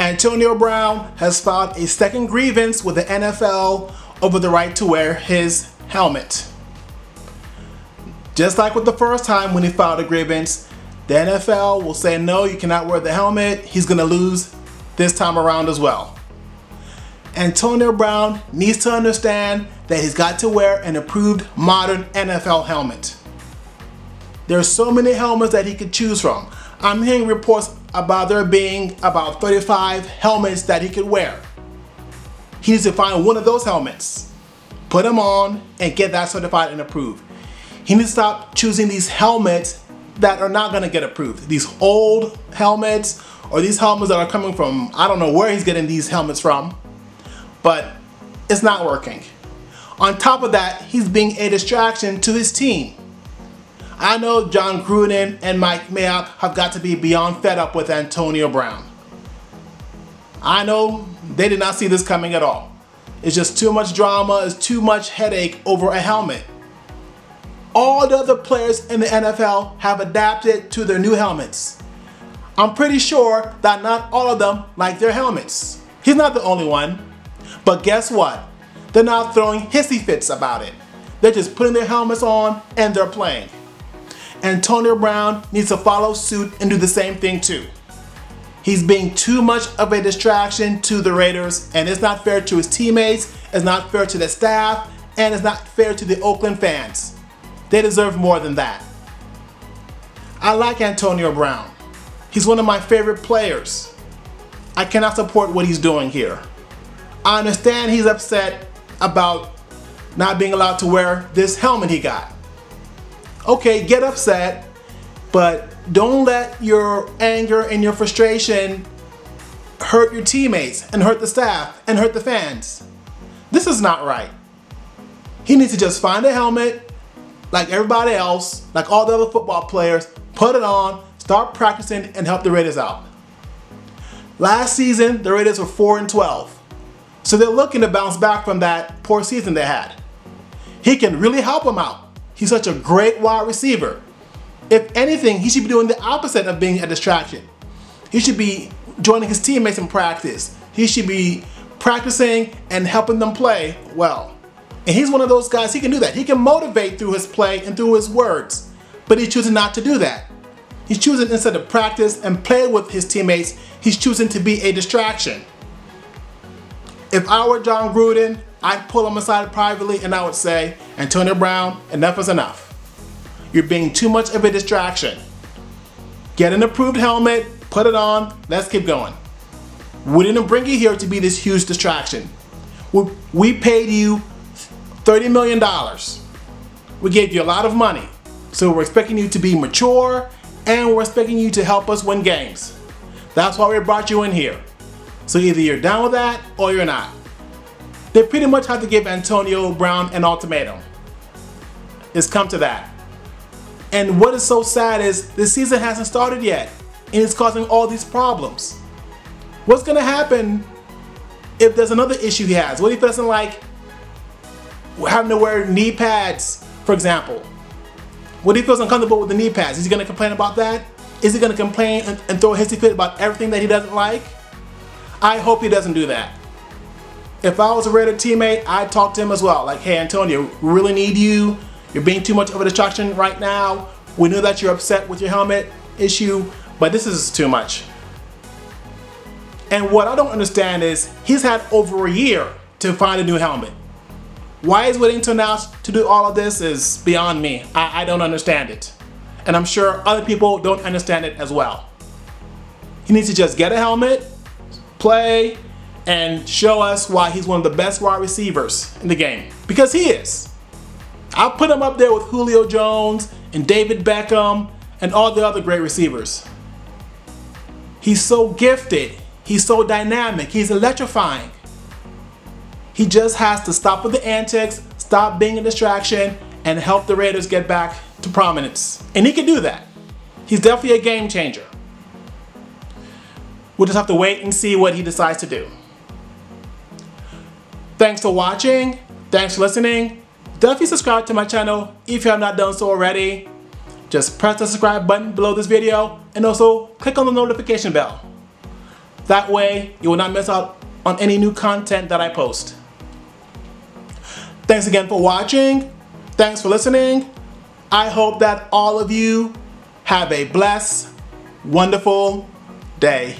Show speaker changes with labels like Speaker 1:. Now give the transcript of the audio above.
Speaker 1: Antonio Brown has filed a second grievance with the NFL over the right to wear his helmet. Just like with the first time when he filed a grievance, the NFL will say no, you cannot wear the helmet. He's going to lose this time around as well. Antonio Brown needs to understand that he's got to wear an approved modern NFL helmet. There are so many helmets that he could choose from. I'm hearing reports about there being about 35 helmets that he could wear. He needs to find one of those helmets, put them on, and get that certified and approved. He needs to stop choosing these helmets that are not going to get approved. These old helmets or these helmets that are coming from, I don't know where he's getting these helmets from, but it's not working. On top of that, he's being a distraction to his team. I know Jon Gruden and Mike Mayock have got to be beyond fed up with Antonio Brown. I know they did not see this coming at all. It's just too much drama, it's too much headache over a helmet. All the other players in the NFL have adapted to their new helmets. I'm pretty sure that not all of them like their helmets. He's not the only one. But guess what? They're not throwing hissy fits about it. They're just putting their helmets on and they're playing. Antonio Brown needs to follow suit and do the same thing too. He's being too much of a distraction to the Raiders and it's not fair to his teammates, it's not fair to the staff, and it's not fair to the Oakland fans. They deserve more than that. I like Antonio Brown. He's one of my favorite players. I cannot support what he's doing here. I understand he's upset about not being allowed to wear this helmet he got. Okay, get upset, but don't let your anger and your frustration hurt your teammates and hurt the staff and hurt the fans. This is not right. He needs to just find a helmet like everybody else, like all the other football players, put it on, start practicing and help the Raiders out. Last season, the Raiders were 4 and 12. So they're looking to bounce back from that poor season they had. He can really help them out. He's such a great wide receiver. If anything, he should be doing the opposite of being a distraction. He should be joining his teammates in practice. He should be practicing and helping them play well. And he's one of those guys, he can do that. He can motivate through his play and through his words, but he's choosing not to do that. He's choosing instead of practice and play with his teammates, he's choosing to be a distraction. If I were Jon Gruden, I'd pull him aside privately and I would say, Antonio Brown, enough is enough. You're being too much of a distraction. Get an approved helmet, put it on, let's keep going. We didn't bring you here to be this huge distraction. We, We paid you $30 million. We gave you a lot of money. So we're expecting you to be mature and we're expecting you to help us win games. That's why we brought you in here. So either you're down with that or you're not. They pretty much have to give Antonio Brown an ultimatum. It's come to that. And what is so sad is the season hasn't started yet and it's causing all these problems. What's gonna happen if there's another issue he has? What if he doesn't like having to wear knee pads, for example? What if he feels uncomfortable with the knee pads? Is he gonna complain about that? Is he gonna complain and, and throw a hissy fit about everything that he doesn't like? I hope he doesn't do that. If I was a Raider teammate, I'd talk to him as well. Like, hey, Antonio, we really need you. You're being too much of a distraction right now. We know that you're upset with your helmet issue, but this is too much. And what I don't understand is he's had over a year to find a new helmet. Why he's waiting until now to do all of this is beyond me. I, I don't understand it. And I'm sure other people don't understand it as well. He needs to just get a helmet, play, and show us why he's one of the best wide receivers in the game. Because he is. I'll put him up there with Julio Jones and David Beckham and all the other great receivers. He's so gifted. He's so dynamic. He's electrifying. He just has to stop with the antics, stop being a distraction, and help the Raiders get back to prominence. And he can do that. He's definitely a game changer. We'll just have to wait and see what he decides to do. Thanks for watching. Thanks for listening. Definitely subscribe to my channel if you have not done so already. Just press the subscribe button below this video and also click on the notification bell. That way, you will not miss out on any new content that I post. Thanks again for watching. Thanks for listening. I hope that all of you have a blessed, wonderful day.